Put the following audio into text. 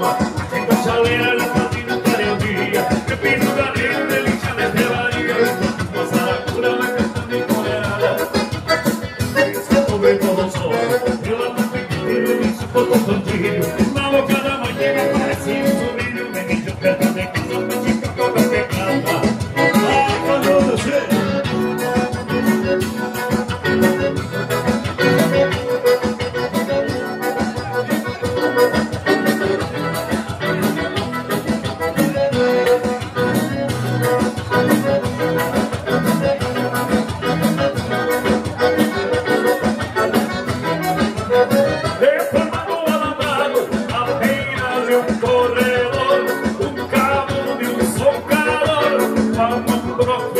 Tengo que saber corredor, un cabo de un socador, para un